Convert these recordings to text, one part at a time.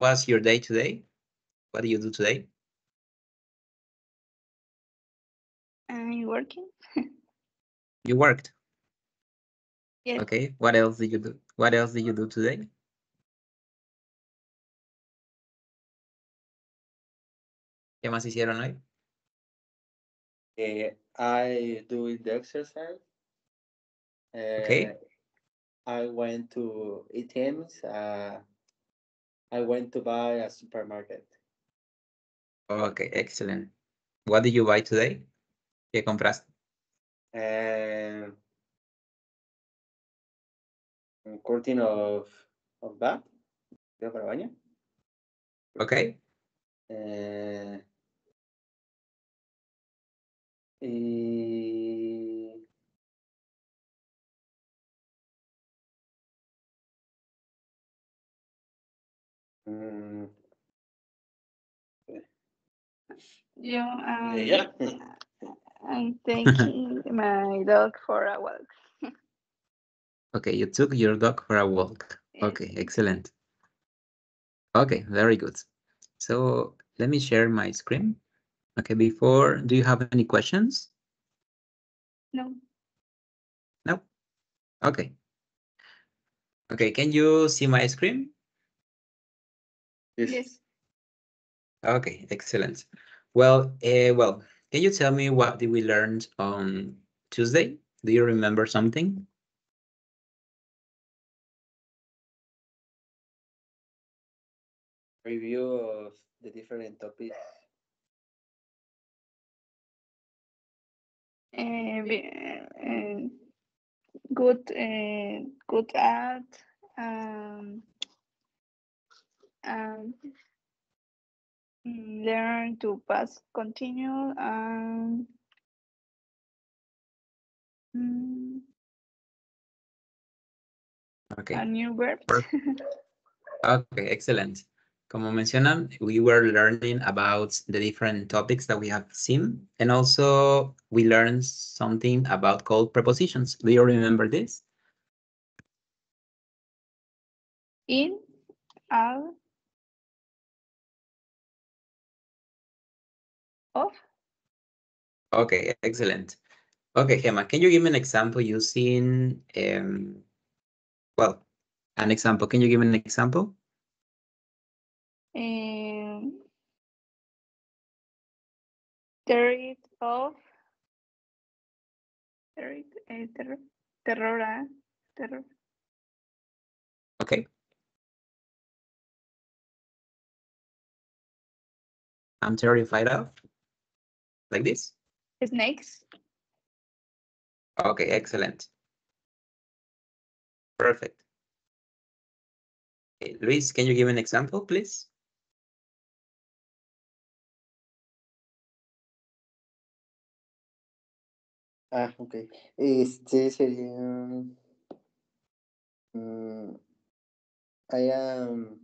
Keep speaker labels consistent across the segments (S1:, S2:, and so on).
S1: was your day today? What do you do today?
S2: I'm working.
S1: You worked.
S2: Yes.
S1: Okay. What else did you do? What else did you do today? ¿Qué más hicieron hoy?
S3: Eh, I do the exercise.
S1: Okay.
S3: Uh, I went to ATMs. Uh, I went to buy a supermarket.
S1: Okay, excellent. What did you buy today? ¿Qué compraste?
S3: And a curtain of of bath. ¿Creo para baño?
S1: Okay.
S3: Eh, y mm,
S2: Yo um,
S3: yeah.
S2: I'm taking my dog for a walk.
S1: Okay, you took your dog for a walk. Okay, excellent. Okay, very good. So let me share my screen. Okay, before, do you have any questions?
S2: No.
S1: No? Okay. Okay, can you see my screen?
S3: Yes.
S2: Yes.
S1: Okay, excellent. Well, uh, well, can you tell me what did we learn on Tuesday? Do you remember something?
S3: Review of the different topics.
S2: Uh, be- uh, good, uh, good at um, um, mm, learn to pass continue um, mm,
S1: Okay.
S2: a new verb.
S1: Okay, excellent. Como mencionan, we were learning about the different topics that we have seen, and also we learned something about called prepositions. Do you remember this?
S2: In, al, of,
S1: Okay, excellent. Okay, Gemma, can you give me an example using, um, well, an example? Can you give me an example?
S2: um, territory of, terri- eh, terror, terror, ah, terror,
S1: Okay. I'm terrified of, like this?
S2: snakes,
S1: Okay, excellent. Perfect. Okay, Luis, can you give an example, please?
S3: Ah, ok. Este sería. mm, I am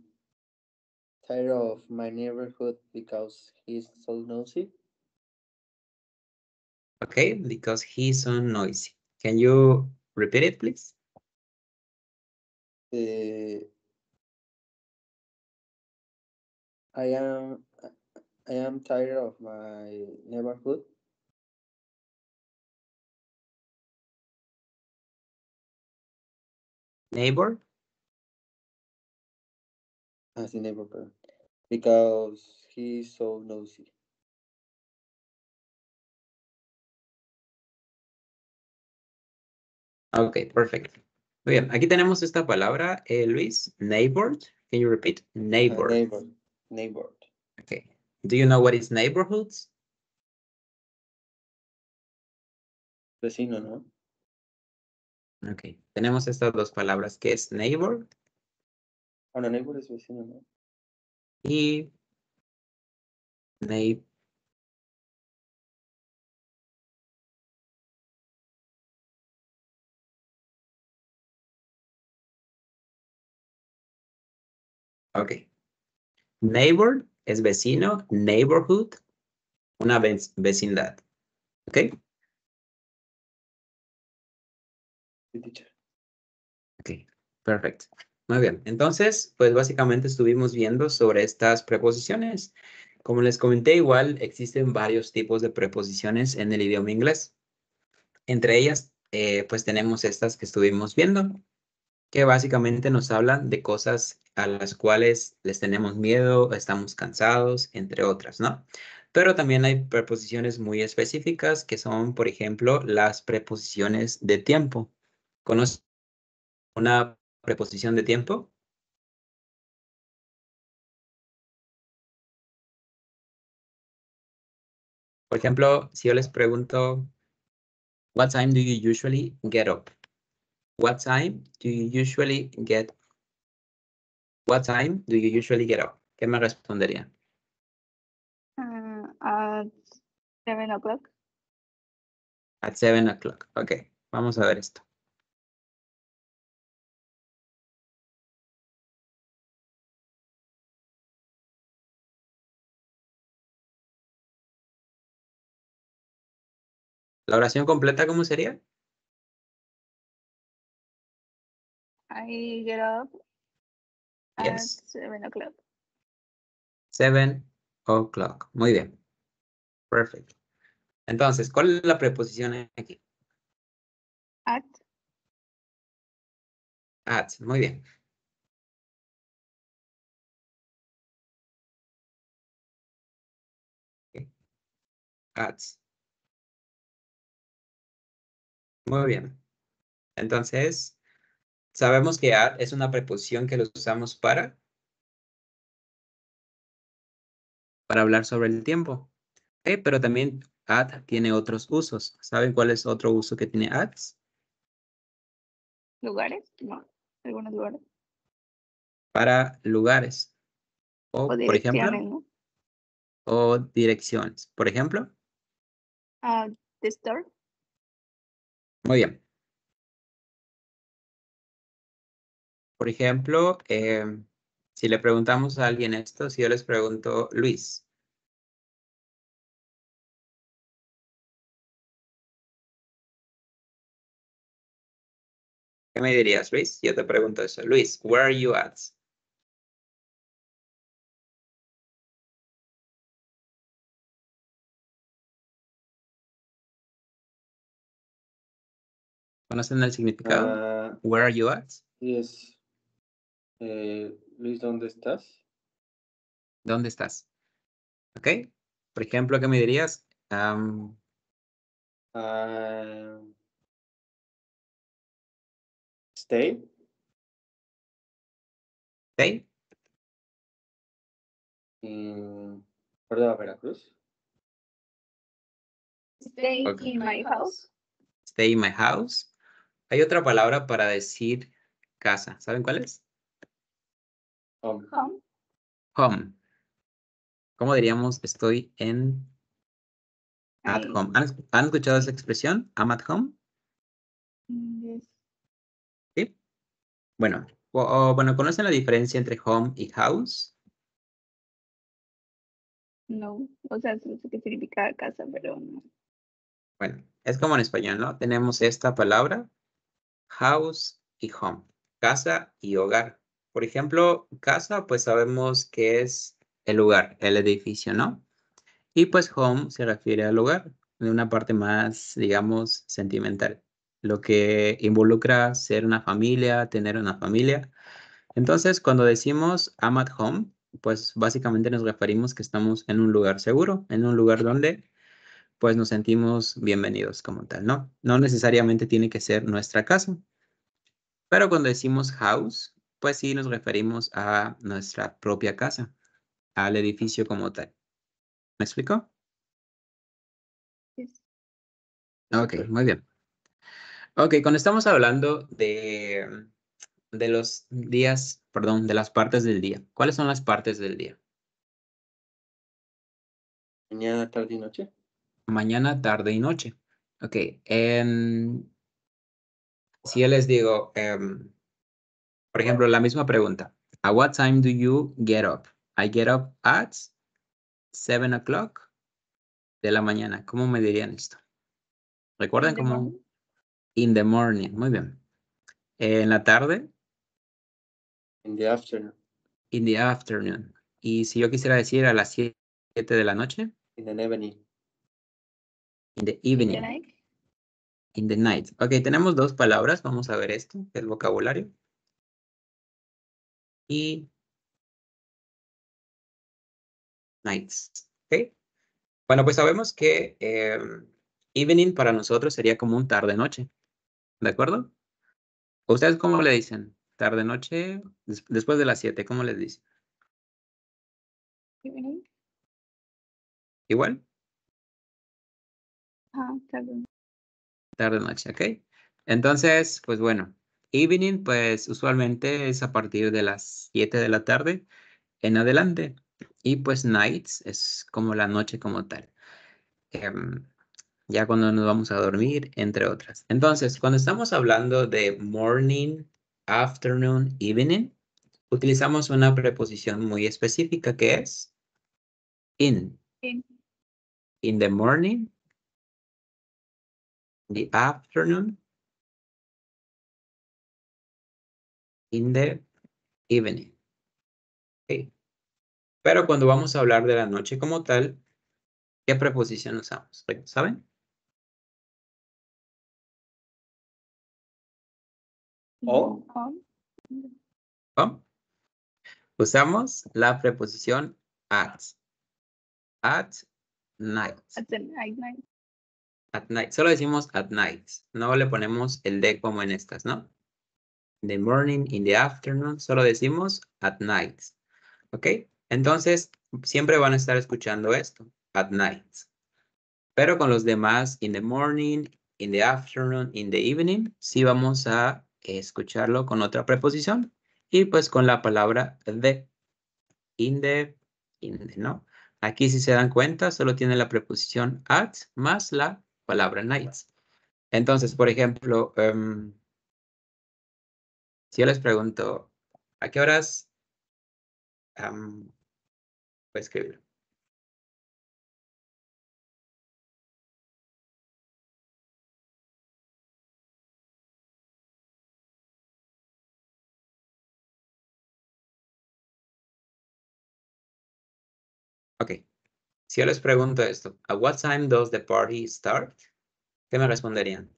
S3: tired of my neighborhood because he's so nosy.
S1: Okay, because he's so noisy. Can you repeat it, please?
S3: Eh, I am I am tired of my neighborhood
S1: Neighbor?
S3: as a neighborhood because he's so nosy.
S1: Okay, perfect. Muy bien, aquí tenemos esta palabra, eh, Luis, neighbor. Can you repeat?
S3: Uh,
S1: Neighbor.
S3: neighbor, neighbor.
S1: Okay. Do you know what is neighborhoods?
S3: Vecino, ¿no?
S1: Okay. Tenemos estas dos palabras que es neighbor
S3: Ah, no, neighbor es vecino, ¿no?
S1: y neigh- Ok. Neighbor es vecino, neighborhood, una vec- vecindad. ¿Ok? Ok, perfecto. Muy bien. Entonces, pues básicamente estuvimos viendo sobre estas preposiciones. Como les comenté, igual existen varios tipos de preposiciones en el idioma inglés. Entre ellas, eh, pues tenemos estas que estuvimos viendo, que básicamente nos hablan de cosas a las cuales les tenemos miedo, estamos cansados, entre otras, ¿no? Pero también hay preposiciones muy específicas que son, por ejemplo, las preposiciones de tiempo. ¿Conoces una preposición de tiempo? Por ejemplo, si yo les pregunto, what time do you usually get up? What time do you usually get What time do you usually get up? ¿Qué me respondería?
S2: Uh, at seven o'clock.
S1: At seven o'clock. Ok, vamos a ver esto. ¿La oración completa cómo sería?
S2: I get up at
S1: Yes.
S2: seven o'clock.
S1: Seven o'clock. Muy bien. Perfecto. Entonces, ¿cuál es la preposición aquí?
S2: At
S1: At. Muy bien. At. Muy bien. Entonces, sabemos que at es una preposición que los usamos para para hablar sobre el tiempo. Ok, Pero también at tiene otros usos. ¿Saben cuál es otro uso que tiene at?
S2: lugares, no, algunos lugares.
S1: Para lugares. O,
S2: O
S1: por ejemplo,
S2: ¿no?
S1: o direcciones. Por ejemplo,
S2: the store.
S1: muy bien. Por ejemplo, em, si le preguntamos a alguien esto, si yo les pregunto, Luis, ¿qué me dirías, Luis? Yo te pregunto eso. Luis, where are you at? ¿Conocen el significado?
S3: Ah,
S1: Where are you at?
S3: yes. Eh, Luis, ¿dónde estás?
S1: ¿Dónde estás? ¿Ok? Por ejemplo, ¿qué me dirías?
S3: Ah, stay.
S1: ¿ok?
S3: En Córdoba, Veracruz.
S2: Stay in my house.
S1: Stay in my house. Hay otra palabra para decir casa. ¿Saben cuál es?
S3: Home.
S2: Home.
S1: Home. ¿Cómo diríamos estoy en at home? ¿Han, es- han escuchado esa expresión? I'm at home.
S2: yes.
S1: ¿Sí? Bueno, o- o, bueno, ¿conocen la diferencia entre home y house?
S2: No, o sea, sí sé qué significa casa, pero no.
S1: Bueno, es como en español, ¿no? Tenemos esta palabra, house y home, casa y hogar. Por ejemplo, casa, pues sabemos que es el lugar, el edificio, ¿no? Y pues home se refiere al hogar, de una parte más, digamos, sentimental, lo que involucra ser una familia, tener una familia. Entonces, cuando decimos I'm at home, pues básicamente nos referimos que estamos en un lugar seguro, en un lugar donde pues nos sentimos bienvenidos como tal, ¿no? No necesariamente tiene que ser nuestra casa. Pero cuando decimos house, pues sí nos referimos a nuestra propia casa, al edificio como tal. ¿Me explico?
S2: Yes.
S1: Ok, muy bien. Ok, cuando estamos hablando de, de los días, perdón, de las partes del día, ¿cuáles son las partes del día?
S3: Mañana, tarde y noche.
S1: Mañana, tarde y noche. Ok, si yo les digo, em, por ejemplo, la misma pregunta. ¿A what time do you get up? I get up at 7 o'clock de la mañana. ¿Cómo me dirían esto? ¿Recuerdan
S2: In the
S1: cómo?
S2: morning.
S1: In the morning. Muy bien. en la tarde,
S3: In the afternoon.
S1: In the afternoon. Y si yo quisiera decir a las 7 de la noche,
S3: In the evening.
S1: in the
S2: The
S1: evening,
S2: night.
S1: in the night. Ok, tenemos dos palabras. Vamos a ver esto, el vocabulario. Y nights. Ok. Bueno, pues sabemos que em, evening para nosotros sería como un tarde-noche. ¿De acuerdo? ¿Ustedes cómo le dicen? ¿Tarde-noche? Des- después de las 7, ¿cómo les dicen?
S2: Evening.
S1: ¿Igual?
S2: Ah.
S1: Tarde noche, ¿ok? Entonces, pues bueno, evening, pues usualmente es a partir de las 7 de la tarde en adelante. Y pues nights es como la noche como tal. Em, ya cuando nos vamos a dormir, entre otras. Entonces, cuando estamos hablando de morning, afternoon, evening, utilizamos una preposición muy específica que es in.
S2: In.
S1: In the morning, the afternoon, in the evening. Ok. Pero cuando vamos a hablar de la noche como tal, ¿qué preposición usamos? ¿Saben?
S3: Oh.
S1: ¿Cómo? Usamos la preposición at. At night.
S2: At the night. night.
S1: At night. Solo decimos at night. No le ponemos el de como en estas, ¿no? The morning, in the afternoon. Solo decimos at night. ¿Ok? Entonces, siempre van a estar escuchando esto. At night. Pero con los demás, in the morning, in the afternoon, in the evening, sí vamos a escucharlo con otra preposición. Y pues con la palabra the. In the, in the, ¿no? Aquí si se dan cuenta, solo tiene la preposición at más la palabra nights. Entonces, por ejemplo, em, si yo les pregunto, ¿a qué horas? am, voy a escribir. Ok. Si yo les pregunto esto, ¿a what time does the party start? ¿Qué me responderían?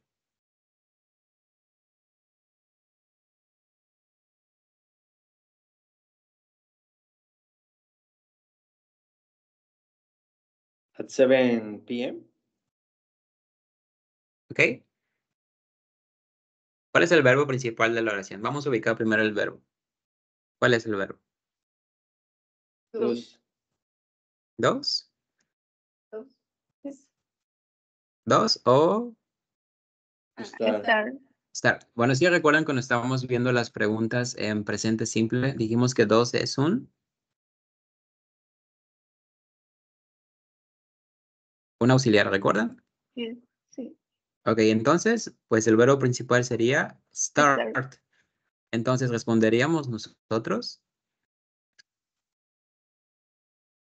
S3: At 7 p.m.
S1: ¿Ok? ¿Cuál es el verbo principal de la oración? Vamos a ubicar primero el verbo. ¿Cuál es el verbo? ¿Dos?
S2: Dos. Yes.
S1: ¿Dos o
S2: Ah,
S3: Estar.
S2: Estar.
S1: start? Bueno, si recuerdan cuando estábamos viendo las preguntas en presente simple, dijimos que dos es un... Un auxiliar, ¿recuerdan?
S2: Yes. Sí.
S1: Ok, entonces, pues el verbo principal sería start.
S2: Start.
S1: Entonces responderíamos nosotros.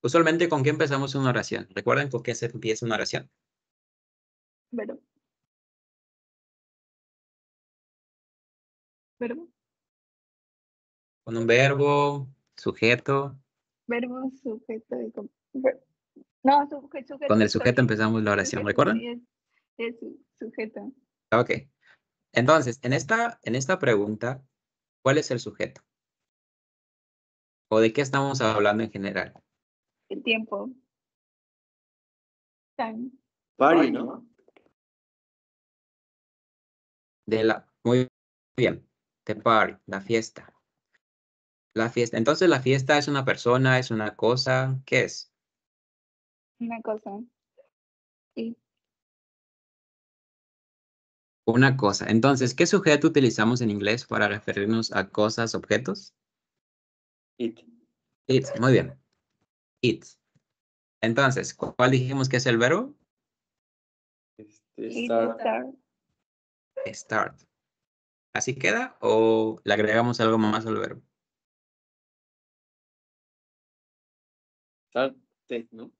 S1: Usualmente, ¿con qué empezamos una oración? ¿Recuerdan con qué se empieza una oración?
S2: Verbo. Verbo.
S1: Con un verbo, sujeto.
S2: Verbo, sujeto y com- ver- No, suje- sujeto.
S1: Con el sujeto empezamos la oración,
S2: sujeto,
S1: ¿recuerdan?
S2: sí, Es, es su- sujeto.
S1: Ok. Entonces, en esta, en esta pregunta, ¿cuál es el sujeto? ¿O de qué estamos hablando en general?
S2: El tiempo. Time.
S3: Party, ¿no?
S1: De la, muy bien, the party, la fiesta. La fiesta. Entonces, la fiesta es una persona, es una cosa, ¿qué es?
S2: Una cosa. Y
S1: Una cosa. Entonces, ¿qué sujeto utilizamos en inglés para referirnos a cosas, objetos?
S3: It.
S1: It. Muy bien. It. Entonces, ¿cu- ¿cuál dijimos que es el verbo?
S3: Este, start.
S1: Start. ¿Así queda o le agregamos algo más al verbo?
S3: Started, ¿no?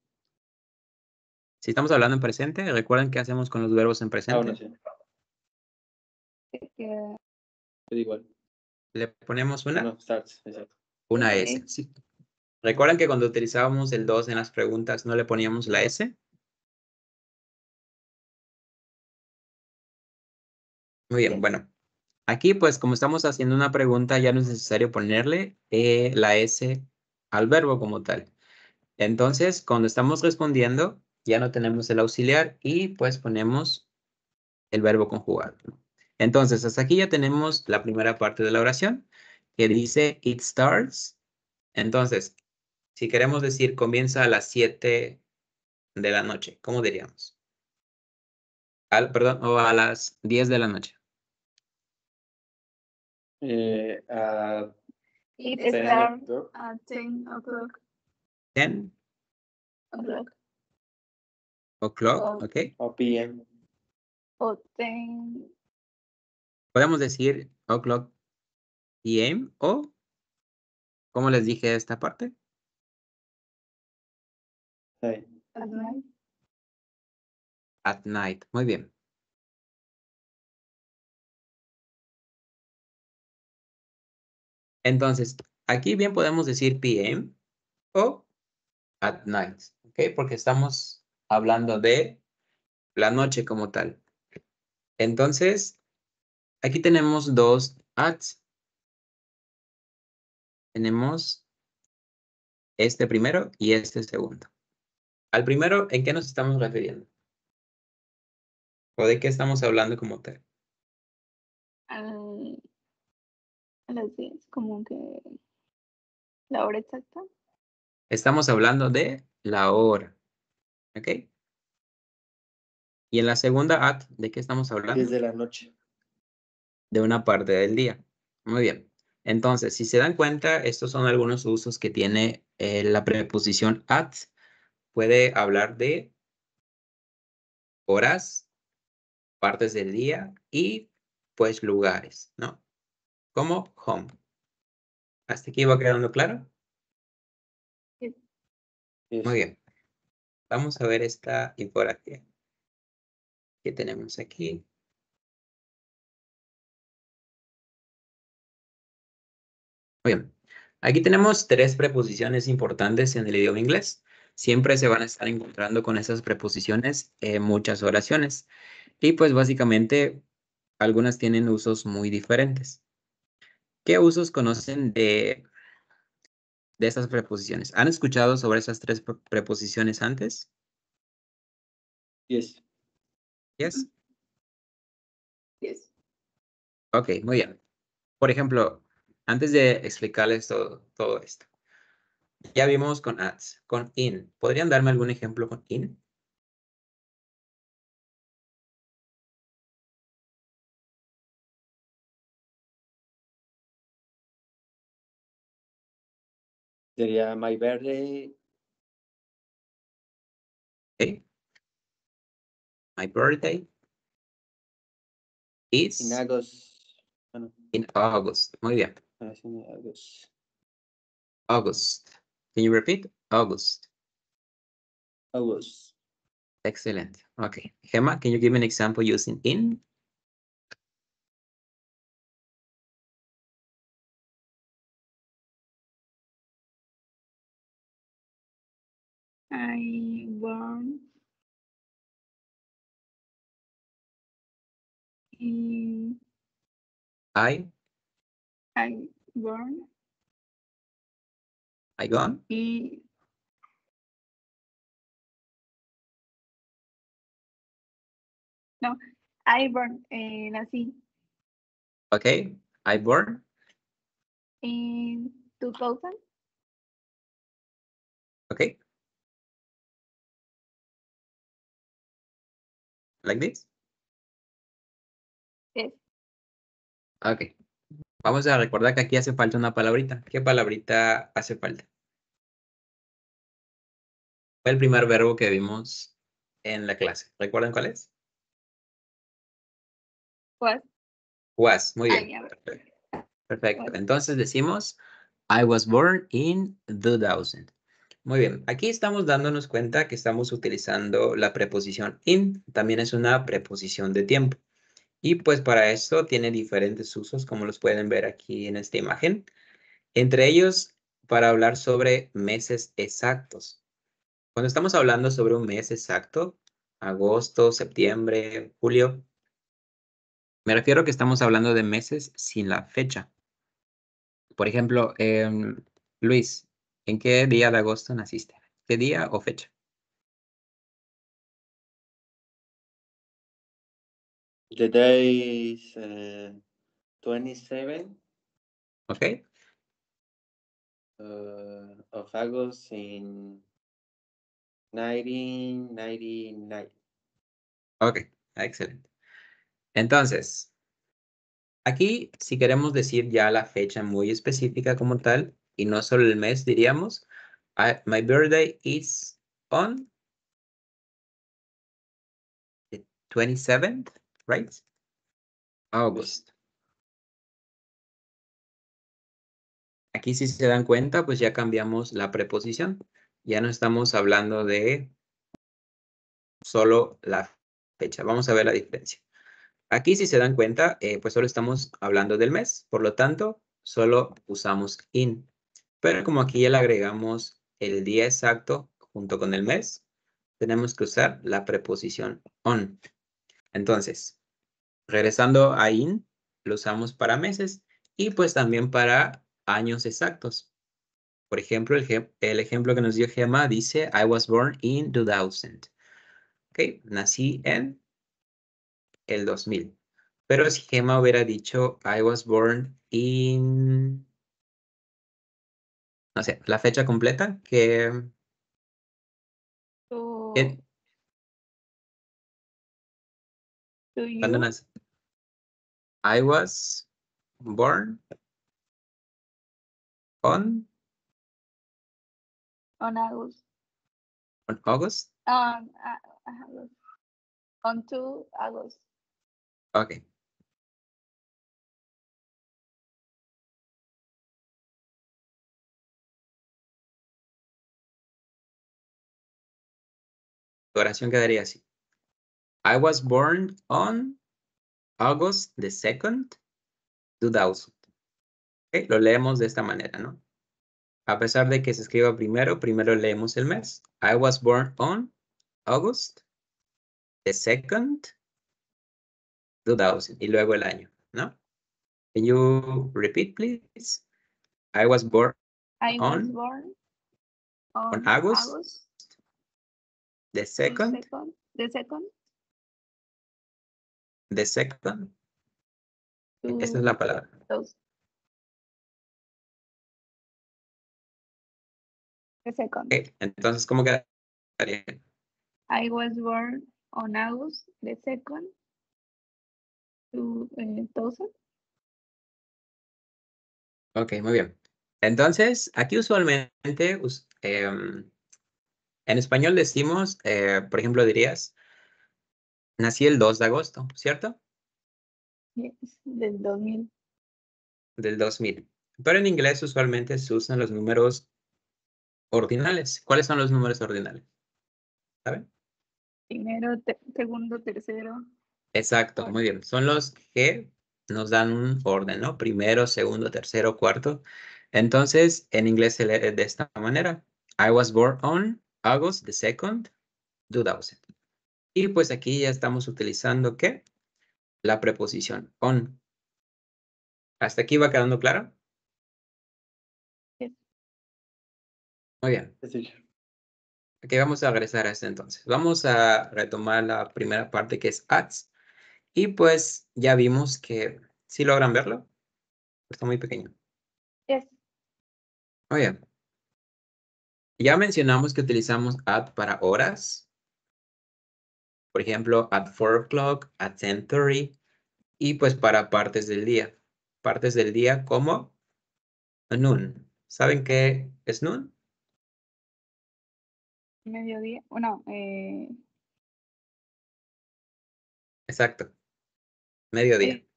S1: Si estamos hablando en presente, recuerden qué hacemos con los verbos en
S3: Ah,
S1: presente.
S3: bueno, sí.
S2: que-
S3: Es igual.
S1: Le ponemos una,
S3: No, starts. Exacto.
S1: una. S. sí. ¿Recuerdan que cuando utilizábamos el 2 en las preguntas no le poníamos la S? Muy bien, bueno. Aquí, pues, como estamos haciendo una pregunta, ya no es necesario ponerle eh, la S al verbo como tal. Entonces, cuando estamos respondiendo, ya no tenemos el auxiliar y pues ponemos el verbo conjugado. Entonces, hasta aquí ya tenemos la primera parte de la oración que dice it starts. Entonces, si queremos decir comienza a las 7 de la noche, ¿cómo diríamos? Al, perdón, o a las 10 de la noche.
S3: Eh, uh,
S2: It
S3: ten
S2: starts at 10 o'clock.
S1: 10
S2: o'clock
S1: o'clock. ¿ok?
S3: or PM.
S2: o 10
S1: Podemos decir o'clock PM o, como les dije esta parte,
S3: Sí.
S2: at night.
S1: at night. Muy bien. Entonces, aquí bien podemos decir PM o at night, ¿ok? Porque estamos hablando de la noche como tal. Entonces, aquí tenemos dos ats. Tenemos este primero y este segundo. Al primero, ¿en qué nos estamos refiriendo? ¿O de qué estamos hablando como tal?
S2: al- a las 10, como que la hora exacta.
S1: Estamos hablando de la hora. ¿Ok? Y en la segunda at, ¿de qué estamos hablando?
S3: 10 de la noche.
S1: de una parte del día. Muy bien. Entonces, si se dan cuenta, estos son algunos usos que tiene eh, la preposición at. Puede hablar de horas, partes del día y pues lugares, ¿no? Como home. ¿Hasta aquí va quedando claro?
S3: Yes.
S1: Muy bien. Vamos a ver esta infografía que tenemos aquí. Muy bien. Aquí tenemos tres preposiciones importantes en el idioma inglés. Siempre se van a estar encontrando con esas preposiciones en muchas oraciones. Y pues básicamente algunas tienen usos muy diferentes. ¿Qué usos conocen de, de estas preposiciones? ¿Han escuchado sobre esas tres pre- preposiciones antes?
S3: Yes.
S1: Yes.
S2: Yes.
S1: Ok, muy bien. Por ejemplo, antes de explicarles todo, todo esto, ya vimos con ads, con in. ¿Podrían darme algún ejemplo con in?
S3: Sería my birthday
S1: Okay. My birthday is
S3: in August.
S1: In August. Muy bien.
S3: August.
S1: August. Can you repeat? August.
S3: August.
S1: Excellent. Okay. Gemma, can you give me an example using in?
S2: Born in
S1: I,
S2: I born
S1: I gone.
S2: in no I born eh, nací
S1: Okay. I born.
S2: in 2000
S1: Okay. Like this?
S2: yes
S1: Ok. Vamos a recordar que aquí hace falta una palabrita. ¿Qué palabrita hace falta? Fue el primer verbo que vimos en la clase. ¿Recuerdan cuál es?
S2: was
S1: Was. Muy bien. Perfecto. Perfecto. Entonces decimos, I was born in 2000. Muy bien. Aquí estamos dándonos cuenta que estamos utilizando la preposición in. También es una preposición de tiempo. Y pues para esto tiene diferentes usos, como los pueden ver aquí en esta imagen. Entre ellos, para hablar sobre meses exactos. Cuando estamos hablando sobre un mes exacto, agosto, septiembre, julio, me refiero a que estamos hablando de meses sin la fecha. Por ejemplo, em, Luis, ¿en qué día de agosto naciste? ¿Qué día o fecha?
S3: The day is uh, 27
S1: ¿Ok?
S3: uh, of August in 1999.
S1: Ok, excelente. Entonces, aquí si queremos decir ya la fecha muy específica como tal, y no solo el mes, diríamos, I- my birthday is on the 27th, right? August. Aquí si se dan cuenta, pues ya cambiamos la preposición. Ya no estamos hablando de solo la fecha. Vamos a ver la diferencia. Aquí si se dan cuenta, eh, pues solo estamos hablando del mes. Por lo tanto, solo usamos in. Pero como aquí ya le agregamos el día exacto junto con el mes, tenemos que usar la preposición on. Entonces, regresando a in, lo usamos para meses y pues también para años exactos. Por ejemplo, el, el ejemplo que nos dio Gemma dice, I was born in 2000. Ok, nací en el 2000. Pero si Gemma hubiera dicho, I was born in, no sé, la fecha completa, que,
S2: To,
S1: que-
S2: to
S1: ¿cuándo
S2: you,
S1: nací? I was born on,
S2: on August.
S1: on August.
S2: On, uh, August. On to August.
S1: Ok. Oración quedaría así. I was born on August the 2nd, 2000. Ok, Lo leemos de esta manera, ¿no? A pesar de que se escriba primero, primero leemos el mes. I was born on August the 2nd, 2000. Y luego el año, ¿no? Can you repeat, please? I was born
S2: I was
S1: On-
S2: born
S1: on
S2: on
S1: August
S2: August
S1: the
S2: the
S1: 2nd,
S2: second, the second
S1: the 2nd. Esa es la palabra.
S2: The second.
S1: Ok, Entonces, ¿cómo quedaría?
S2: I was born on August the second, two uh, thousand.
S1: Ok, muy bien. Entonces, aquí usualmente us- em, en español decimos, eh, por ejemplo, dirías, nací el 2 de agosto, ¿cierto?
S2: Yes, del 2000.
S1: Del 2000. Pero en inglés usualmente se usan los números ordinales. ¿Cuáles son los números ordinales? ¿Saben?
S2: Primero, te- segundo, tercero.
S1: Exacto, muy bien. Son los que nos dan un orden, ¿no? Primero, segundo, tercero, cuarto. Entonces, en inglés se lee de esta manera. I was born on August the 2nd, 2000. Y pues aquí ya estamos utilizando, ¿qué? La preposición on. ¿Hasta aquí va quedando claro? Muy bien.
S3: Teacher.
S1: Ok, vamos a regresar a este entonces. Vamos a retomar la primera parte que es ads. Y pues ya vimos que sí logran verlo. Está muy pequeño.
S2: Yes.
S1: Muy bien. Ya mencionamos que utilizamos at para horas. Por ejemplo, at 4 o'clock, at 10.30. Y pues para partes del día. Partes del día como noon. ¿Saben qué es noon?
S2: Mediodía. Bueno, eh,
S1: Exacto. Mediodía.
S2: Sí.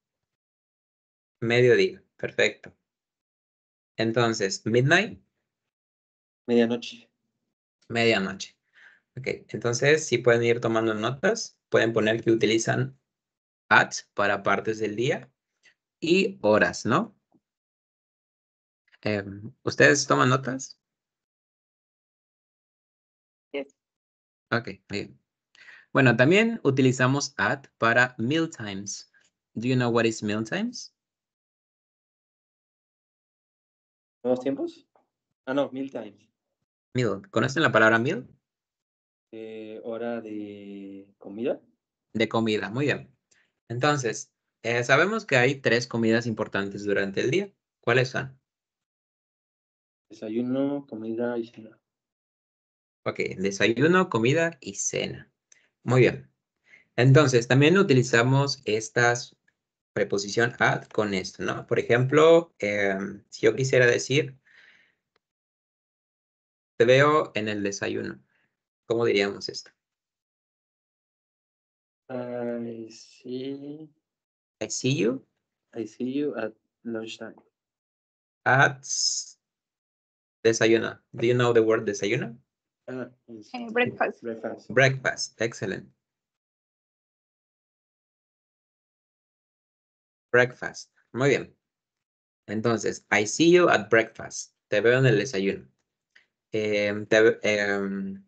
S1: Mediodía. Perfecto. Entonces, midnight,
S3: Medianoche.
S1: medianoche. Ok, entonces si pueden ir tomando notas, pueden poner que utilizan at para partes del día y horas, ¿no? Em, ¿Ustedes toman notas?
S2: Yes.
S1: Ok, bien. Bueno, también utilizamos at para meal times. Do you know what is meal times?
S3: ¿Nuevos tiempos? Ah, no, meal times.
S1: ¿Conocen la palabra meal?
S3: Eh, hora de comida.
S1: De comida, muy bien. Entonces, eh, sabemos que hay tres comidas importantes durante el día. ¿Cuáles son?
S3: Desayuno, comida y cena.
S1: Ok, desayuno, comida y cena. Muy bien. Entonces, también utilizamos estas preposición at con esto, ¿no? Por ejemplo, em, si yo quisiera decir, te veo en el desayuno. ¿Cómo diríamos esto?
S3: I see,
S1: I see you
S3: I see you at lunchtime.
S1: at desayuno. Do you know the word desayuno?
S3: Ah.
S2: Eh, breakfast.
S3: Breakfast.
S1: Breakfast. Excellent. Breakfast. Muy bien. Entonces, I see you at breakfast. Te veo en el desayuno. Em, te em,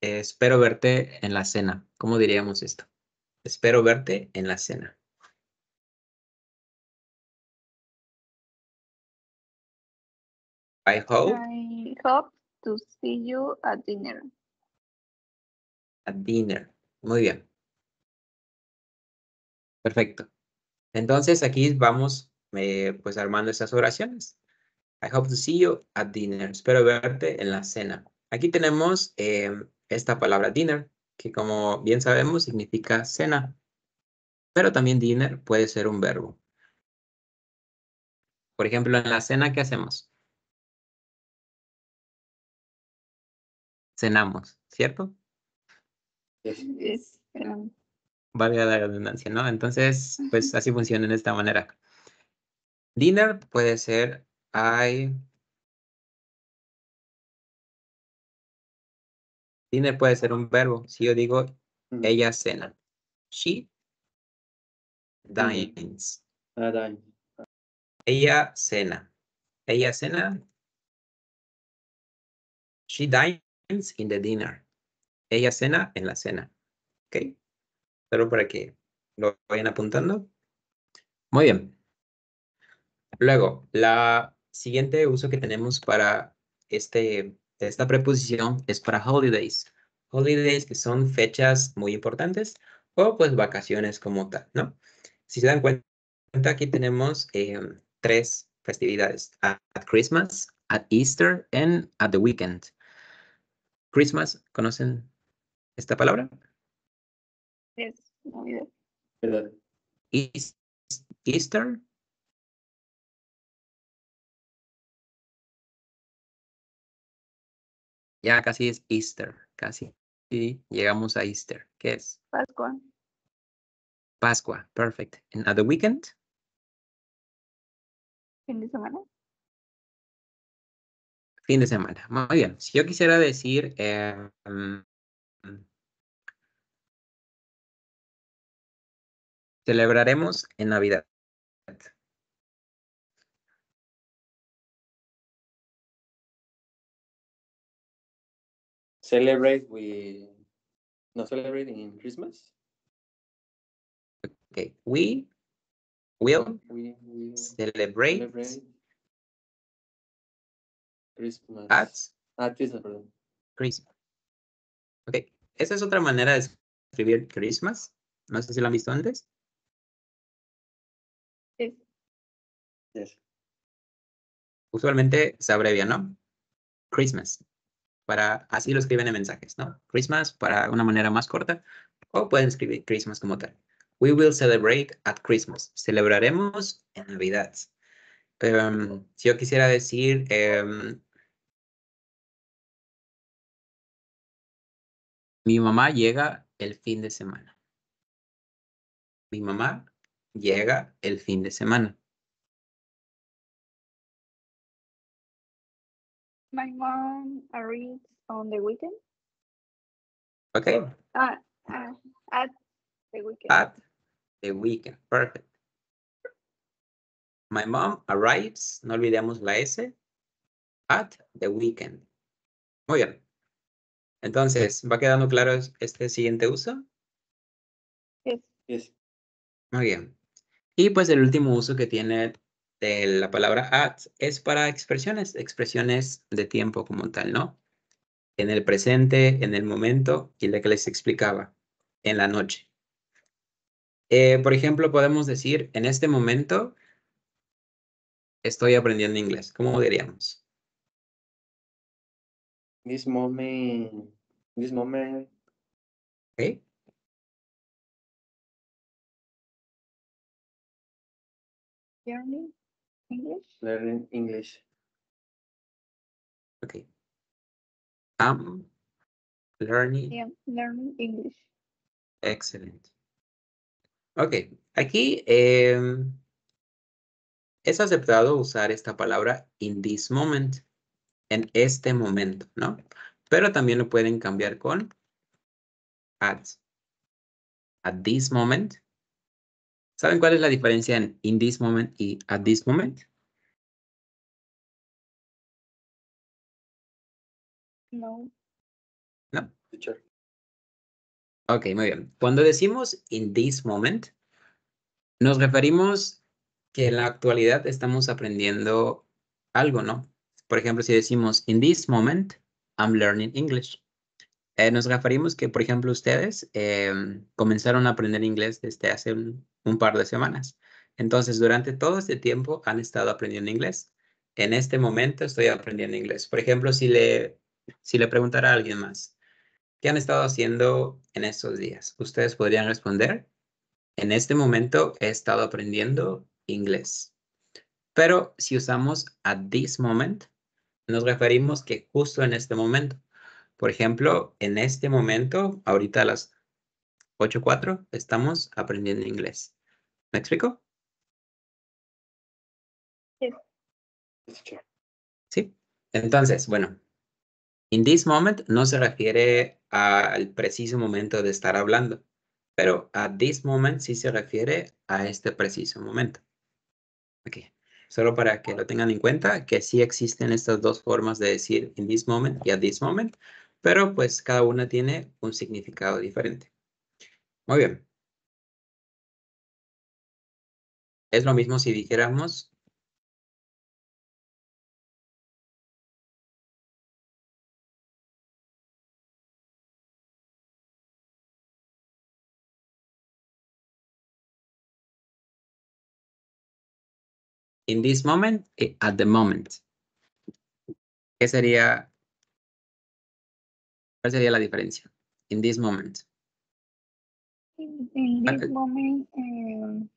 S1: espero verte en la cena. ¿Cómo diríamos esto? Espero verte en la cena. I hope
S2: I hope to see you at dinner.
S1: at dinner. Muy bien. Perfecto. Entonces aquí vamos eh, pues armando esas oraciones. I hope to see you at dinner. Espero verte en la cena. Aquí tenemos eh, esta palabra dinner, que como bien sabemos significa cena. Pero también dinner puede ser un verbo. Por ejemplo, en la cena, ¿qué hacemos? Cenamos, ¿cierto?
S3: Yes.
S1: Valga la redundancia, ¿no? Entonces, pues así funciona de esta manera. Dinner puede ser I. Dinner puede ser un verbo. Si yo digo
S3: Mm.
S1: ella cena. She
S3: Mm.
S1: dines.
S3: Ah.
S1: Ella cena. Ella cena. She dines in the dinner. Ella cena en la cena. ¿Ok? Solo para que lo vayan apuntando. Muy bien. Luego, la siguiente uso que tenemos para este, esta preposición es para holidays. Holidays que son fechas muy importantes o pues vacaciones como tal, ¿no? Si se dan cuenta, aquí tenemos em, tres festividades. At, at Christmas, at Easter, and at the weekend. Christmas, ¿conocen esta palabra? Eas- Easter. Ya casi es Easter, casi. Y llegamos a Easter. ¿Qué es?
S2: Pascua.
S1: Pascua. Perfect. And at the weekend,
S2: Fin de semana.
S1: fin de semana. Muy bien. Si yo quisiera decir eh, mm, celebraremos en Navidad.
S3: Celebrate with. No celebrate in Christmas.
S1: Okay. We will
S3: We
S1: celebrate
S3: celebrate Christmas.
S1: at
S3: Ah, Christmas, perdón.
S1: Christmas. Ok, esa es otra manera de escribir Christmas. No sé si lo han visto antes.
S2: Yes.
S3: Yes.
S1: Usualmente se abrevia, ¿no? Christmas. Para, así lo escriben en mensajes, ¿no? Christmas para una manera más corta. O pueden escribir Christmas como tal. We will celebrate at Christmas. Celebraremos en Navidad. Em, si yo quisiera decir, em, mi mamá llega el fin de semana. Mi mamá llega el fin de semana.
S2: My mom arrives on the weekend.
S1: ¿Ok?
S2: Ah, Ah, at the weekend.
S1: At the weekend. Perfect. My mom arrives, no olvidemos la S, at the weekend. Muy bien. Entonces, ¿va quedando claro es- este siguiente uso?
S2: Yes.
S3: Yes.
S1: Muy bien. Y pues el último uso que tiene de la palabra at es para expresiones, expresiones de tiempo como tal, ¿no? En el presente, en el momento y la que les explicaba, en la noche. Eh, por ejemplo, podemos decir, en este momento estoy aprendiendo inglés. ¿Cómo diríamos?
S3: This moment. This moment.
S1: ¿Ok?
S2: Learning English.
S3: Learning English.
S1: Ok. I'm learning
S2: Yeah, learning English.
S1: Excelente. Ok, aquí em, es aceptado usar esta palabra in this moment, en este momento, ¿no? Pero también lo pueden cambiar con at. At this moment. ¿Saben cuál es la diferencia en in this moment y at this moment?
S2: No.
S1: No. Ok, muy bien. Cuando decimos in this moment, nos referimos que en la actualidad estamos aprendiendo algo, ¿no? Por ejemplo, si decimos in this moment, I'm learning English. Eh, nos referimos que, por ejemplo, ustedes em, comenzaron a aprender inglés desde hace un, un par de semanas. Entonces, durante todo este tiempo han estado aprendiendo inglés. En este momento estoy aprendiendo inglés. Por ejemplo, si le, si le preguntara a alguien más, ¿qué han estado haciendo en estos días? Ustedes podrían responder, en este momento he estado aprendiendo inglés. Pero si usamos at this moment, nos referimos que justo en este momento. Por ejemplo, en este momento, ahorita a las 8.04, estamos aprendiendo inglés. ¿Me explico?
S3: Teacher.
S1: Sí. Entonces, bueno, in this moment no se refiere al preciso momento de estar hablando, pero at this moment sí se refiere a este preciso momento. Ok, solo para que lo tengan en cuenta, que sí existen estas dos formas de decir in this moment y at this moment, pero pues cada una tiene un significado diferente. Muy bien. Es lo mismo si dijéramos in this moment at the moment. ¿Qué sería? ¿Cuál sería la diferencia? In this moment.
S2: In, in this
S1: eh.
S2: moment, eh,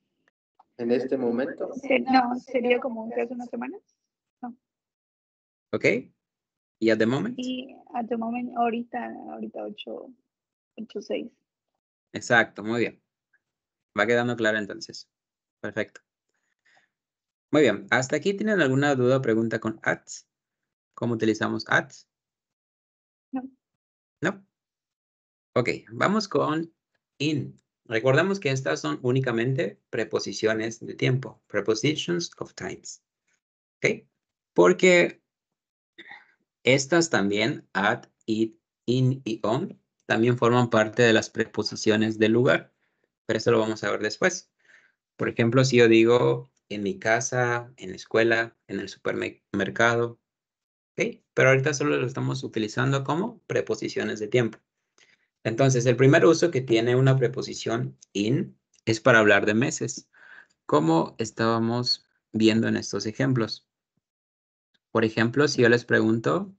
S3: En este momento.
S2: se- no, sería como que hace una semana.
S1: ¿Ok? Y at the moment.
S2: Y at the moment, ahorita, ahorita 8, 8, 6.
S1: Exacto, muy bien. Va quedando claro entonces. Perfecto. Muy bien. ¿Hasta aquí tienen alguna duda o pregunta con at? ¿Cómo utilizamos at?
S2: No.
S1: Ok, vamos con in. Recordamos que estas son únicamente preposiciones de tiempo. Prepositions of times. ¿Ok? Porque estas también, at, it, in y on, también forman parte de las preposiciones del lugar. Pero eso lo vamos a ver después. Por ejemplo, si yo digo en mi casa, en la escuela, en el supermercado. Pero ahorita solo lo estamos utilizando como preposiciones de tiempo. Entonces, el primer uso que tiene una preposición in es para hablar de meses, como estábamos viendo en estos ejemplos. Por ejemplo, si yo les pregunto,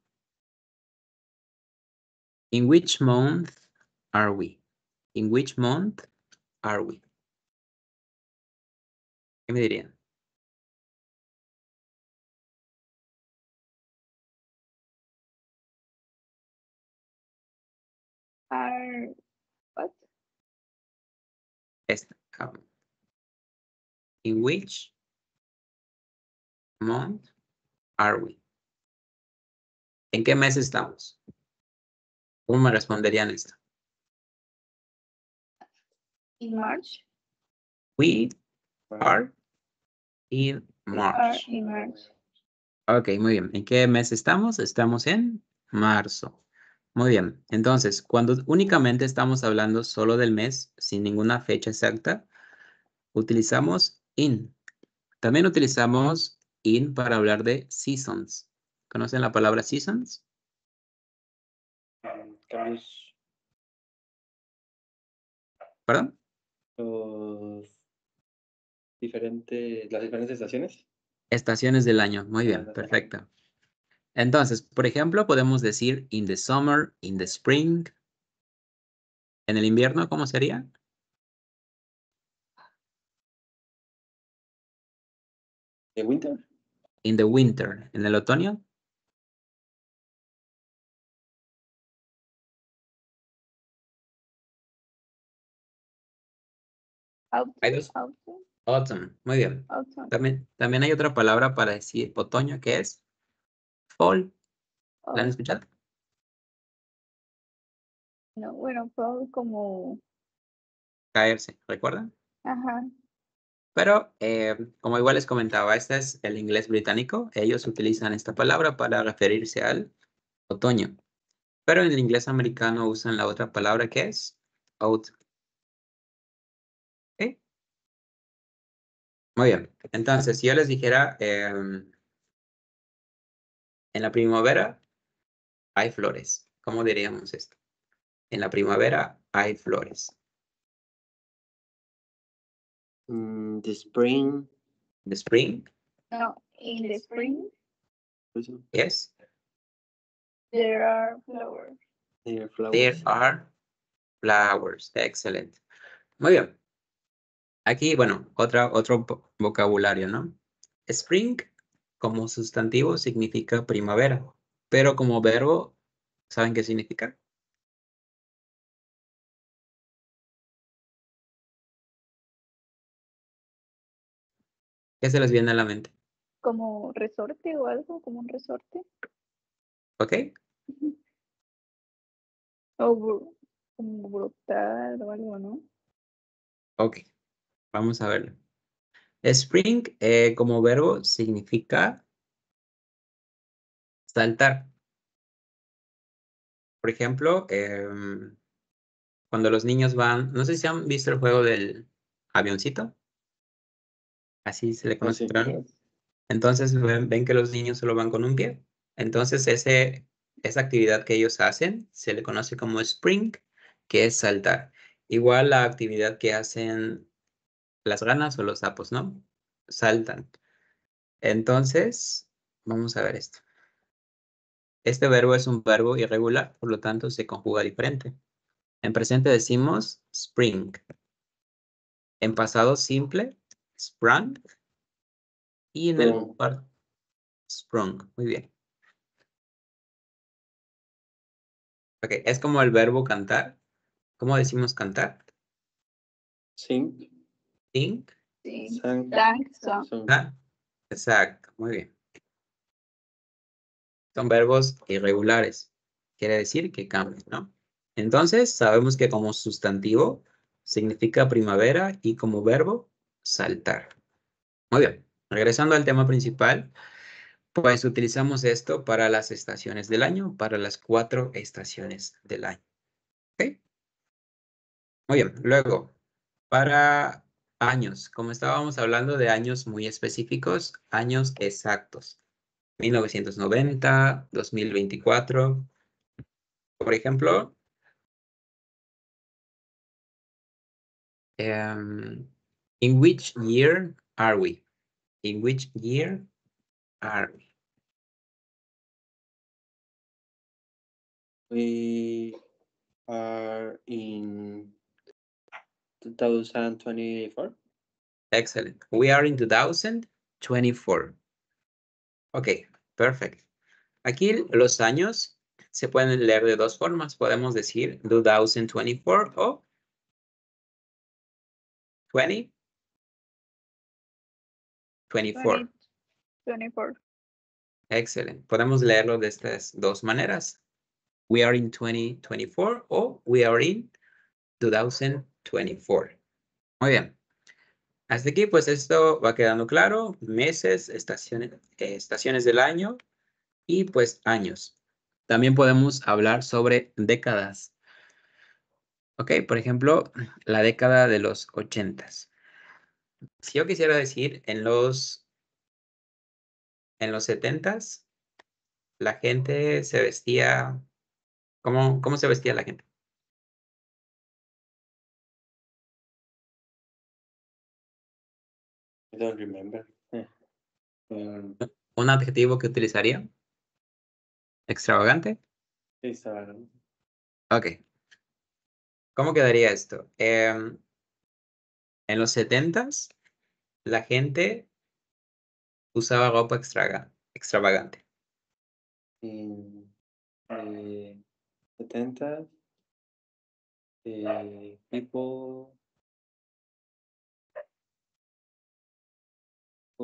S1: ¿In which month are we? ¿In which month are we? ¿Qué me dirían?
S2: Are, what?
S1: Esta. um, In which month are we? ¿En qué mes estamos? ¿Cómo me responderían esto?
S2: in March.
S1: We are in
S2: We are
S1: March.
S2: in March.
S1: Ok, muy bien. ¿En qué mes estamos? Estamos en marzo. Muy bien. Entonces, cuando únicamente estamos hablando solo del mes, sin ninguna fecha exacta, utilizamos in. También utilizamos in para hablar de seasons. ¿Conocen la palabra seasons?
S3: Cambios.
S1: ¿Perdón?
S3: Los diferentes, las diferentes estaciones.
S1: Estaciones del año. Muy bien, perfecto. Entonces, por ejemplo, podemos decir in the summer, in the spring. En el invierno, ¿cómo sería?
S3: De winter.
S1: In the winter. En el otoño.
S2: Autumn. Autumn.
S1: Autumn. Muy bien.
S2: Autumn.
S1: También, también hay otra palabra para decir otoño que es fall. ¿La han escuchado?
S2: no, bueno, fall como,
S1: Caerse, ¿recuerdan?
S2: ajá,
S1: Pero eh, como igual les comentaba, este es el inglés británico. Ellos utilizan esta palabra para referirse al otoño. Pero en el inglés americano usan la otra palabra que es autumn. ¿Ok? Muy bien. Entonces, si yo les dijera, em, en la primavera hay flores. ¿Cómo diríamos esto? En la primavera hay flores.
S3: Mm, the spring.
S1: The spring,
S2: no, in the spring
S3: Eso.
S1: yes.
S2: there are flowers.
S3: There are flowers.
S1: There are flowers. Excellent. Muy bien. Aquí, bueno, otra, otro vo- vocabulario, ¿no? Spring como sustantivo significa primavera, pero como verbo, ¿saben qué significa? ¿Qué se les viene a la mente?
S2: Como resorte o algo, como un resorte.
S1: ¿Ok?
S2: O como brotar o algo, ¿no?
S1: Ok. Vamos a verlo. Spring eh, como verbo significa saltar. Por ejemplo, em, cuando los niños van, no sé si han visto el juego del avioncito. Así se le conoce.
S3: sí.
S1: Entonces ven, ven que los niños solo van con un pie. Entonces ese, esa actividad que ellos hacen se le conoce como spring, que es saltar. Igual la actividad que hacen las ranas o los sapos, ¿no? Saltan. Entonces, vamos a ver esto. Este verbo es un verbo irregular, por lo tanto se conjuga diferente. En presente decimos spring. En pasado simple, sprang. Y en el
S3: Sprung.
S1: par- sprung. Muy bien. Ok, es como el verbo cantar. ¿Cómo decimos cantar?
S3: Sing.
S2: Sí.
S3: Sang.
S2: Song.
S1: Ah, exacto, muy bien. Son verbos irregulares. Quiere decir que cambian, ¿no? Entonces, sabemos que como sustantivo significa primavera y como verbo, saltar. Muy bien. Regresando al tema principal, pues utilizamos esto para las estaciones del año, para las cuatro estaciones del año. ¿Ok? Muy bien. Luego, para años, como estábamos hablando de años muy específicos, años exactos. 1990, 2024. Por ejemplo, em, in which year are we? In which year are we?
S3: We are in 2024.
S1: Excellent. We are in 2024. Ok, perfect. Aquí los años se pueden leer de dos formas. Podemos decir 2024 o 20. 24.
S2: 24.
S1: Excellent. Podemos leerlo de estas dos maneras. We are in 2024 o we are in 2024. Muy bien. Hasta aquí, pues esto va quedando claro. Meses, estaciones, estaciones del año y pues años. También podemos hablar sobre décadas. Ok, por ejemplo, la década de los ochentas. Si yo quisiera decir en los, en los setentas, la gente se vestía, ¿cómo, cómo se vestía la gente?
S3: I don't remember. Eh, um,
S1: ¿Un adjetivo que utilizaría? ¿Extravagante?
S3: sí, estaba-
S1: Ok. ¿Cómo quedaría esto? Em, en los setentas, la gente usaba ropa extraga- extravagante.
S3: en eh, 70 eh, people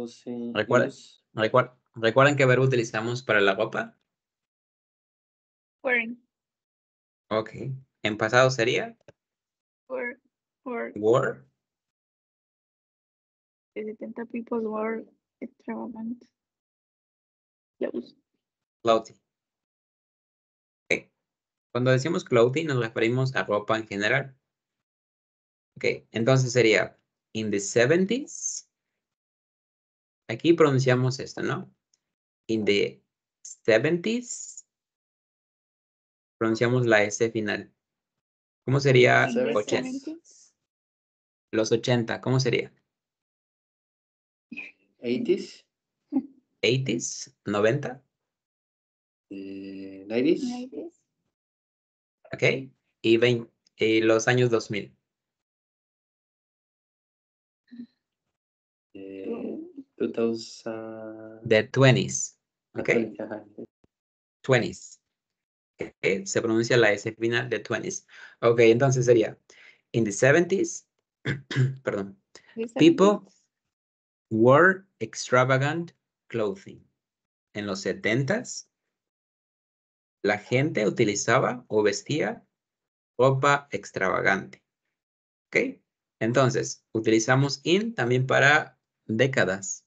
S3: using
S1: Recuerda-
S3: use
S1: Recuer- ¿Recuerdan qué verbo utilizamos para la ropa?
S2: Wearing.
S1: Ok. En pasado sería
S2: Were, were, the 70 people were extravagant clothes.
S1: Clothing. Ok. Cuando decimos clothing nos referimos a ropa en general. Ok, entonces sería in the 70s. Aquí pronunciamos esto, ¿no? In the 70s. Pronunciamos la S final. ¿Cómo sería
S2: In the
S1: 80?
S2: 70s.
S1: Los 80, ¿cómo sería?
S3: 80s,
S1: 80s, 90,
S3: eh, 90s,
S2: 90s.
S1: ¿ok? Y, 20, y los años 2000.
S3: eh, 2000.
S1: The 20s, ¿ok?
S3: ajá,
S1: 20s. Ok, Se pronuncia la S final de 20s. Ok, entonces sería in the 70s, perdón,
S2: The
S1: People-
S2: 70s.
S1: wore extravagant clothing. En los 70s, la gente utilizaba o vestía ropa extravagante. ¿Ok? Entonces, utilizamos in también para décadas.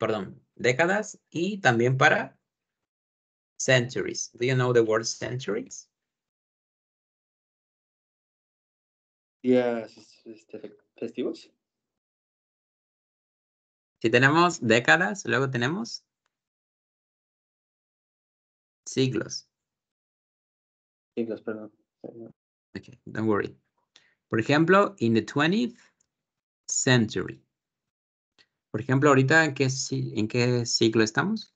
S1: Perdón, décadas y también para centuries. Do you know the word centuries?
S3: días este, fe- festivos.
S1: Si tenemos décadas, luego tenemos siglos.
S3: Siglos, perdón.
S1: Okay, don't worry. Por ejemplo, in the 20th century. Por ejemplo, ahorita, ¿en qué, ¿en qué siglo estamos?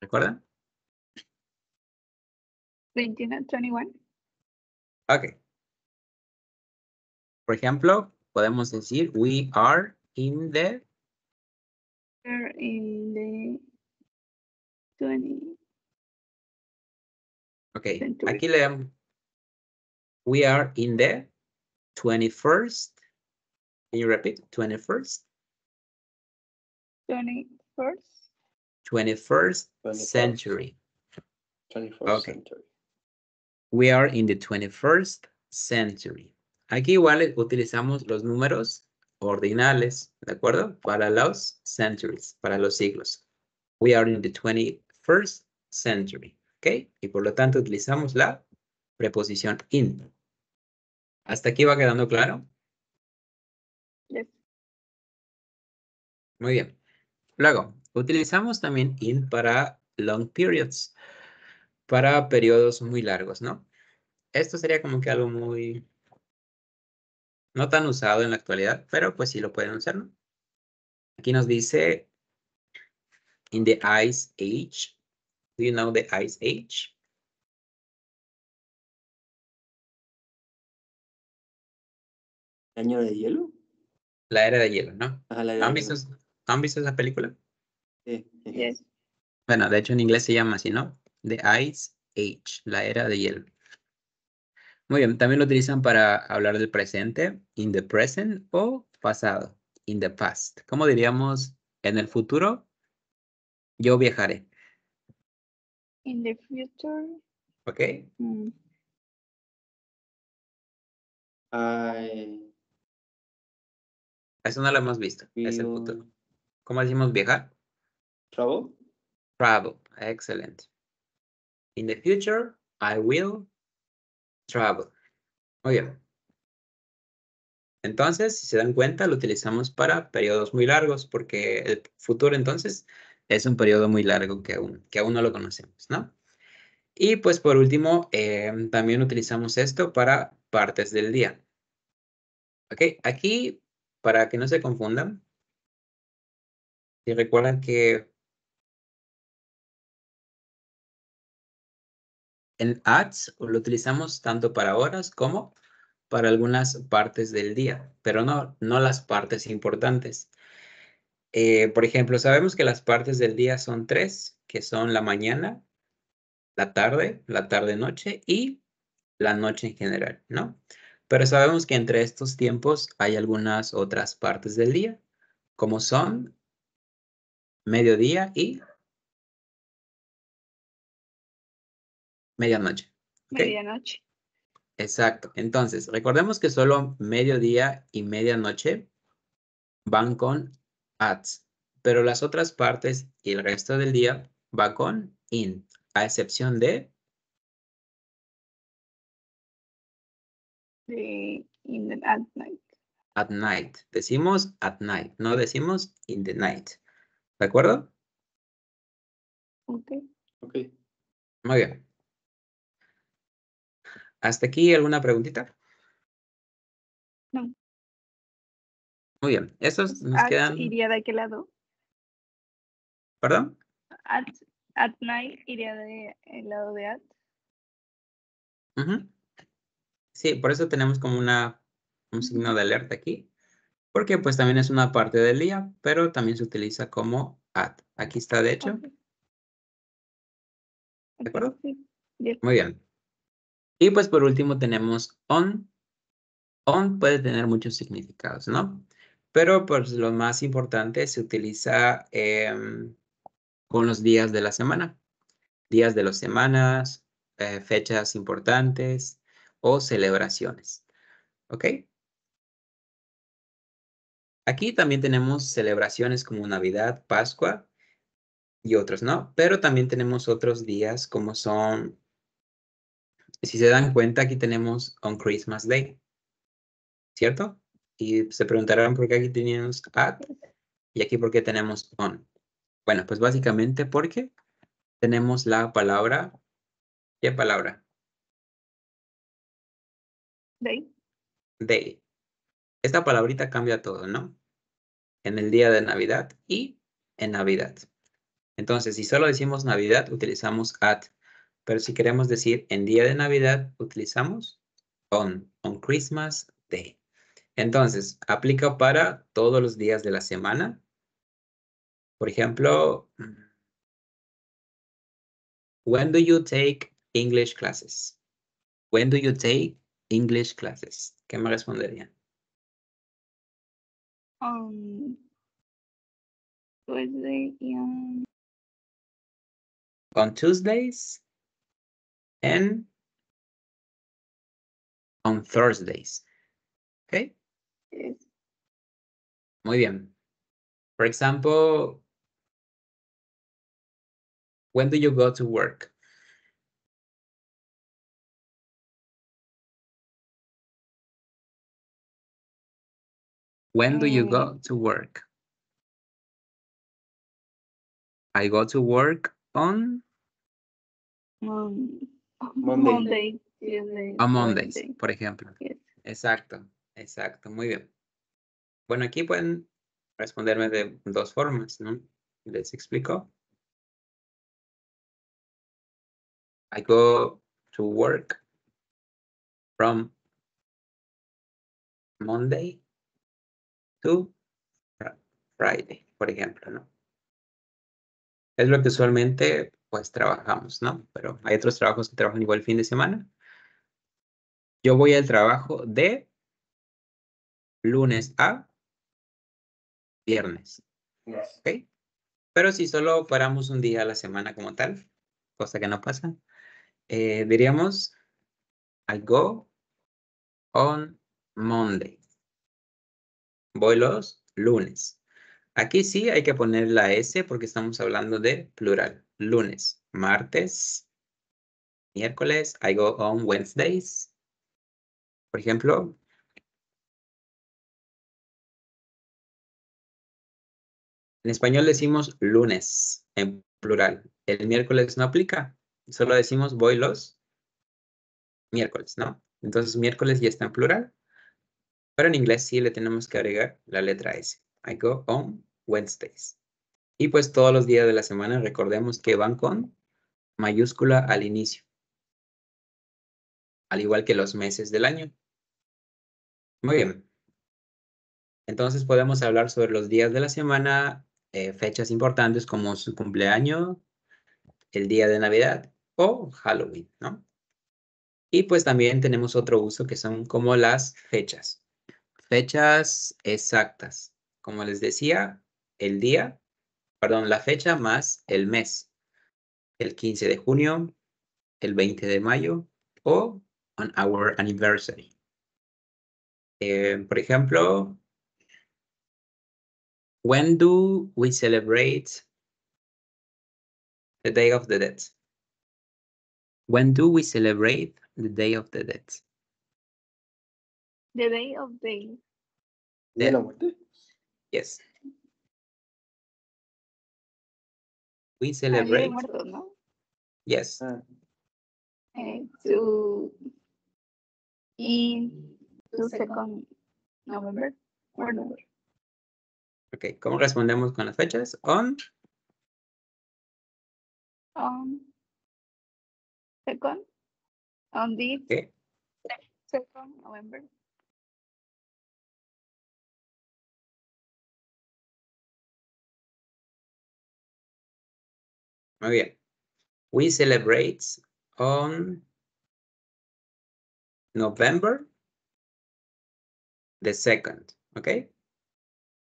S1: ¿Recuerdan?
S2: 21, 21.
S1: Ok. Por ejemplo, podemos decir, we are in the,
S2: We're in the 20.
S1: Ok,
S2: Century.
S1: aquí leemos, we are in the 21st, can you repeat? 21st,
S2: 21st
S1: 21st
S3: 21st.
S1: century.
S3: 21st
S1: Ok.
S3: century.
S1: We are in the 21st century. Aquí igual utilizamos los números ordinales, ¿de acuerdo? Para los centuries, para los siglos. We are in the 21st century, ¿ok? Y por lo tanto utilizamos la preposición in. ¿Hasta aquí va quedando claro?
S2: Yes.
S1: Muy bien. Luego, utilizamos también in para long periods, para periodos muy largos, ¿no? Esto sería como que algo muy, no tan usado en la actualidad, pero pues sí lo pueden usar, ¿no? Aquí nos dice, in the Ice Age. Do you know the Ice Age?
S3: ¿Año de hielo?
S1: La era de hielo, ¿no?
S3: Ajá, la era
S1: ¿Han
S3: de
S1: visto,
S3: hielo.
S1: ¿han visto esa película?
S3: Sí.
S2: Yes.
S1: Bueno, de hecho en inglés se llama así, ¿no? The Ice Age, la era de hielo. Muy bien, también lo utilizan para hablar del presente, in the present o pasado, in the past. ¿Cómo diríamos en el futuro? Yo viajaré.
S2: In the future.
S1: ¿Ok?
S2: mm,
S3: I
S1: Eso no lo hemos visto. Es el futuro. ¿Cómo decimos viajar?
S3: travel.
S1: Travel. Excelente. In the future, I will travel. Muy bien. Entonces, si se dan cuenta, lo utilizamos para periodos muy largos porque el futuro entonces es un periodo muy largo que aún, que aún no lo conocemos, ¿no? Y pues por último, eh, también utilizamos esto para partes del día. Aquí, para que no se confundan, si recuerdan que en ads lo utilizamos tanto para horas como para algunas partes del día, pero no, no las partes importantes. Eh, por ejemplo, sabemos que las partes del día son tres, que son la mañana, la tarde, la tarde-noche y la noche en general, ¿no? Pero sabemos que entre estos tiempos hay algunas otras partes del día, como son mediodía y medianoche.
S2: Medianoche.
S1: Exacto. Entonces, recordemos que solo mediodía y medianoche van con ads, pero las otras partes y el resto del día va con in, a excepción de
S2: De in the at night.
S1: at night. Decimos at night, no decimos in the night. ¿De acuerdo?
S2: Okay.
S3: Okay.
S1: Muy bien. ¿Hasta aquí alguna preguntita?
S2: No.
S1: Muy bien. Estos nos
S2: At
S1: quedan.
S2: iría de qué lado?
S1: ¿Perdón?
S2: At, at night iría de el lado de at.
S1: Sí, por eso tenemos como una, un signo de alerta aquí, porque pues también es una parte del día, pero también se utiliza como at. Aquí está, de hecho.
S2: Ok,
S1: acuerdo?
S2: sí. Yes.
S1: Muy bien. Y pues por último tenemos on. On puede tener muchos significados, ¿no? Pero pues lo más importante se utiliza em, con los días de la semana. Días de las semanas, eh, fechas importantes o celebraciones. ¿Ok? Aquí también tenemos celebraciones como Navidad, Pascua y otros, ¿no? Pero también tenemos otros días como son, si se dan cuenta, aquí tenemos on Christmas Day, ¿cierto? Y se preguntarán por qué aquí tenemos at y aquí por qué tenemos on. Bueno, pues básicamente porque tenemos la palabra, ¿qué palabra?
S2: Day.
S1: Day. Esta palabrita cambia todo, ¿no? En el día de Navidad y en Navidad. Entonces, si solo decimos Navidad, utilizamos at. Pero si queremos decir en día de Navidad, utilizamos on, on Christmas Day. Entonces, aplica para todos los días de la semana. Por ejemplo, when do you take English classes? When do you take English classes? ¿Qué me responderían?
S2: On Tuesday on
S1: Tuesdays and on Thursdays. Okay. Muy bien. For example, when do you go to work? When do you go
S2: Mm.
S1: to work? I go to work on
S2: on
S3: Monday.
S2: Monday, Tuesday,
S1: on Mondays,
S2: Wednesday.
S1: por ejemplo.
S2: Yes.
S1: Exacto, exacto, muy bien. Bueno, aquí pueden responderme de dos formas, ¿no? Les explico. I go to work from Monday to Fri- Friday, por ejemplo, ¿no? Es lo que usualmente pues trabajamos, ¿no? Pero hay otros trabajos que trabajan igual fin de semana. Yo voy al trabajo de lunes a viernes,
S3: Yes.
S1: ¿ok? Pero si solo fuéramos un día a la semana como tal, cosa que no pasa, eh, diríamos I go on Monday. Voy los lunes. Aquí sí hay que poner la S porque estamos hablando de plural. Lunes, martes, miércoles. I go on Wednesdays. Por ejemplo, en español decimos lunes en plural. El miércoles no aplica. Solo decimos voy los miércoles, ¿no? Entonces miércoles ya está en plural. Pero en inglés sí le tenemos que agregar la letra S. I go on Wednesdays. Y pues todos los días de la semana recordemos que van con mayúscula al inicio. Al igual que los meses del año. Muy bien. Entonces podemos hablar sobre los días de la semana, eh, fechas importantes como su cumpleaños, el día de Navidad o Halloween, ¿no? Y pues también tenemos otro uso que son como las fechas. Fechas exactas. Como les decía, el día, perdón, la fecha más el mes. El 15 de junio, el 20 de mayo o on our anniversary. Eh, por ejemplo, when do we celebrate the Day of the Dead? When do we celebrate the Day of the Dead?
S2: The day of the
S3: ¿De la muerte?
S1: Yes. We
S2: ah, Día de
S1: celebrate.
S2: Muertos, ¿no?
S1: Yes.
S3: Ah,
S2: Eh, to in to second November or November.
S1: Ok, ¿cómo respondemos con las fechas? On.
S2: Um, second on the
S1: Ok,
S2: second November.
S1: muy bien. We celebrate on November the second. Ok.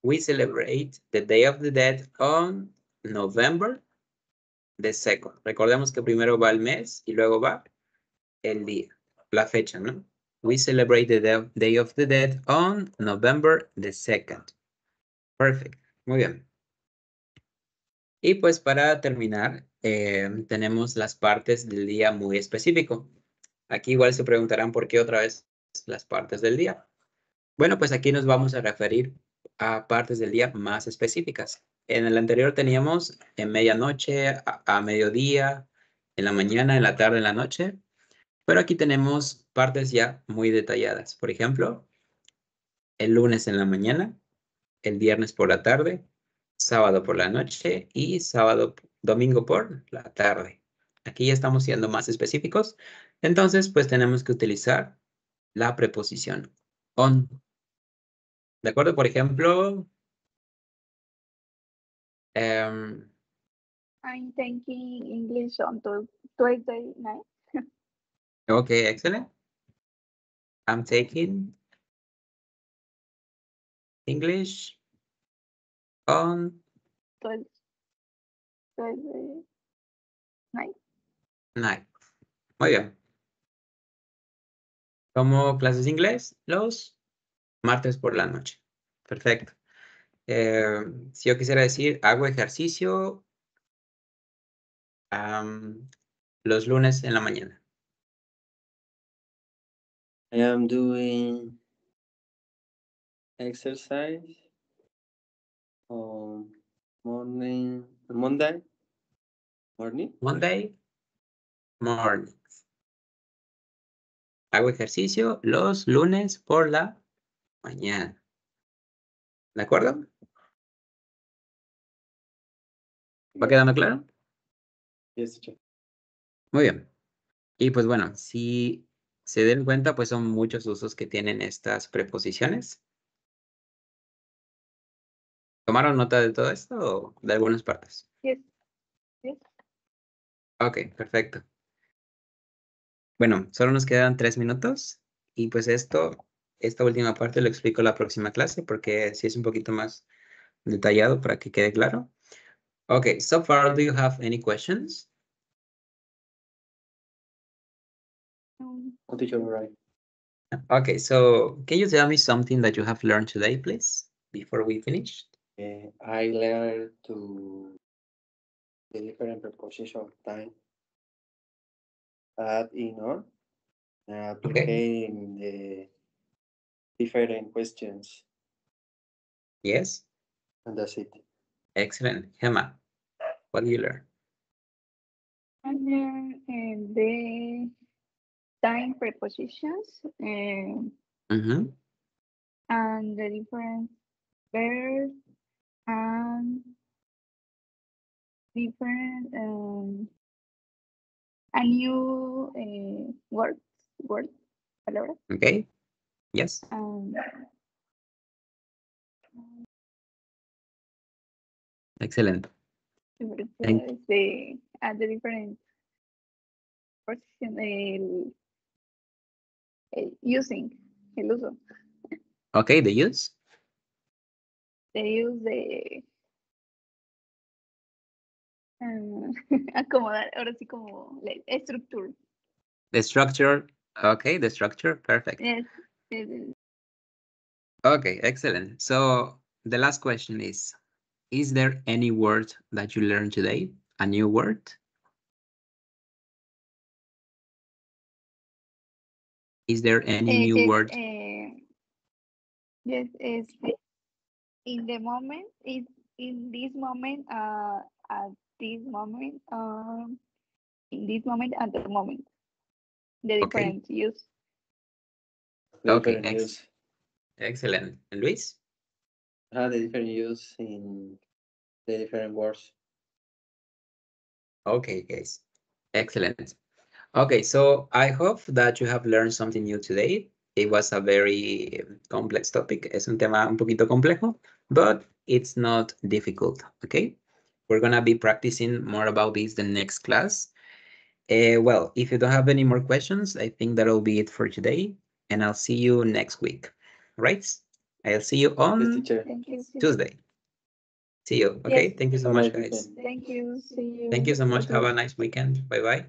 S1: We celebrate the Day of the Dead on November the second. Recordemos que primero va el mes y luego va el día, la fecha, ¿no? We celebrate the Day- of the Dead on November the second. Perfect. Muy bien. Y pues para terminar, eh, tenemos las partes del día muy específico. Aquí igual se preguntarán por qué otra vez las partes del día. Bueno, pues aquí nos vamos a referir a partes del día más específicas. En el anterior teníamos en medianoche, a, a mediodía, en la mañana, en la tarde, en la noche. Pero aquí tenemos partes ya muy detalladas. Por ejemplo, el lunes en la mañana, el viernes por la tarde, sábado por la noche y sábado, domingo por la tarde. Aquí ya estamos siendo más específicos. Entonces, pues tenemos que utilizar la preposición on. ¿De acuerdo? Por ejemplo, em,
S2: I'm taking English on Tuesday night.
S1: okay, excellent. I'm taking English on
S2: Tues- Tuesday night.
S1: night. Muy bien. Tomo clases de inglés los martes por la noche. Perfecto. Eh, si yo quisiera decir, hago ejercicio los lunes en la mañana.
S3: I am doing exercise on morning, Monday morning.
S1: Monday mornings. Hago ejercicio los lunes por la mañana. ¿De acuerdo? ¿Va quedando claro? Muy bien. Y pues bueno, si se den cuenta, pues son muchos usos que tienen estas preposiciones. ¿Tomaron nota de todo esto o de algunas partes?
S2: Yes. Yes.
S1: Ok, perfecto. Bueno, solo nos quedan tres minutos y pues esto, esta última parte lo explico la próxima clase porque sí es un poquito más detallado para que quede claro. Okay, so far, do you have any questions?
S3: No, teacher, right.
S1: Okay, so can you tell me something that you have learned today, please, before we finish?
S3: Uh, I learned to the different preposition of time. Add in applying the different questions,
S1: Yes,
S3: and that's it.
S1: excellent. Gemma, what do you learn?
S2: And then uh, the time prepositions um,
S1: Mm-hmm.
S2: and the different verbs and different um, a new uh, word words, palabras,
S1: Okay, yes,
S2: um,
S1: excellent. Thank-
S2: the, at the different position, el, el using, el uso,
S1: Okay, the use?
S2: They use de um, acomodar, ahora sí como la estructura.
S1: The structure, okay, the structure, perfect.
S2: Yes,
S1: Okay, excellent. So the last question is, is there any word that you learned today? A new word? Is there any
S2: Eh,
S1: new
S2: yes,
S1: word?
S2: eh, yes, is in the moment, is in this moment, uh, at this moment, um, in this moment, at the moment. The
S1: Okay.
S2: different use.
S1: Okay, ex-
S3: use.
S1: Excellent. And Luis?
S3: Ah, the different use in the different words.
S1: Okay, guys. Excellent. Okay, so I hope that you have learned something new today. It was a very complex topic. Es un tema un poquito complejo, but it's not difficult, okay? We're gonna be practicing more about this the next class. Eh, well, if you don't have any more questions, I think that'll be it for today, and I'll see you next week, right? I'll see you
S3: Yes,
S1: on
S3: teacher.
S2: Thank you.
S1: Tuesday. See you, okay?
S2: Yes.
S1: Thank you so much, guys.
S2: Thank you. See you.
S1: Thank you so much. Have a nice weekend. Bye-bye.